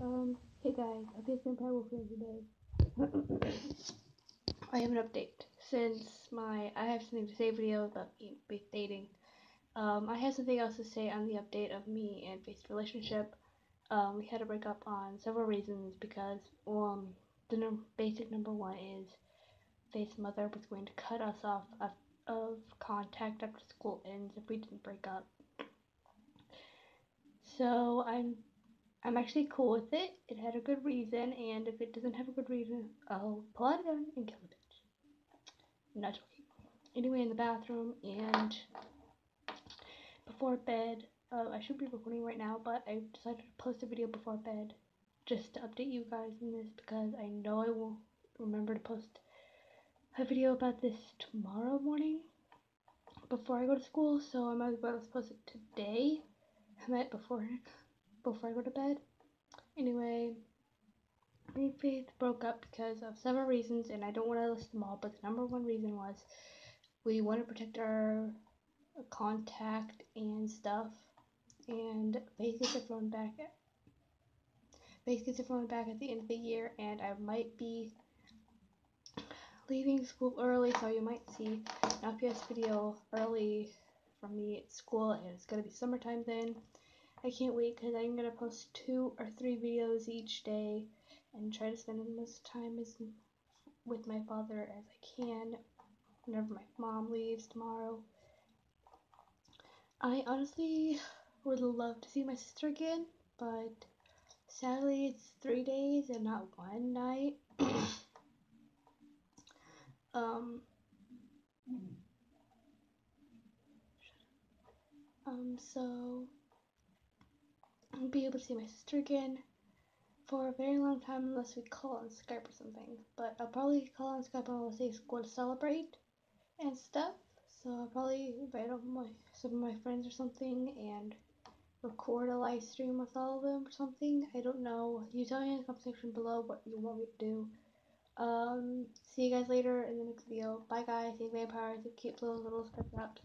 Um, hey guys, I have been Power for today. I have an update since my I have something to say video about me dating. Um, I have something else to say on the update of me and Faith's relationship. Um, we had to break up on several reasons because um the num basic number one is Faith's mother was going to cut us off of, of contact after school ends if we didn't break up. So I'm I'm actually cool with it. It had a good reason, and if it doesn't have a good reason, I'll pull out a gun and kill the bitch. I'm not joking. Anyway, in the bathroom and before bed, uh, I should be recording right now, but I decided to post a video before bed just to update you guys in this because I know I will remember to post a video about this tomorrow morning before I go to school, so I might as well post it today. I meant before before I go to bed. Anyway, and Faith broke up because of several reasons, and I don't want to list them all, but the number one reason was we want to protect our contact and stuff, and Faith gets phone back. At, Faith gets phone back at the end of the year, and I might be leaving school early, so you might see an LPS video early from me at school, and it's gonna be summertime then. I can't wait because I'm going to post two or three videos each day and try to spend as much time as with my father as I can whenever my mom leaves tomorrow. I honestly would love to see my sister again, but sadly it's three days and not one night. um, um, so I'll be able to see my sister again for a very long time unless we call on Skype or something. But I'll probably call on Skype I'll say going to celebrate and stuff. So I'll probably invite my some of my friends or something and record a live stream with all of them or something. I don't know. You tell me in the comment section below what you want me to do. Um, see you guys later in the next video. Bye guys, see vampires, keep little little steps up.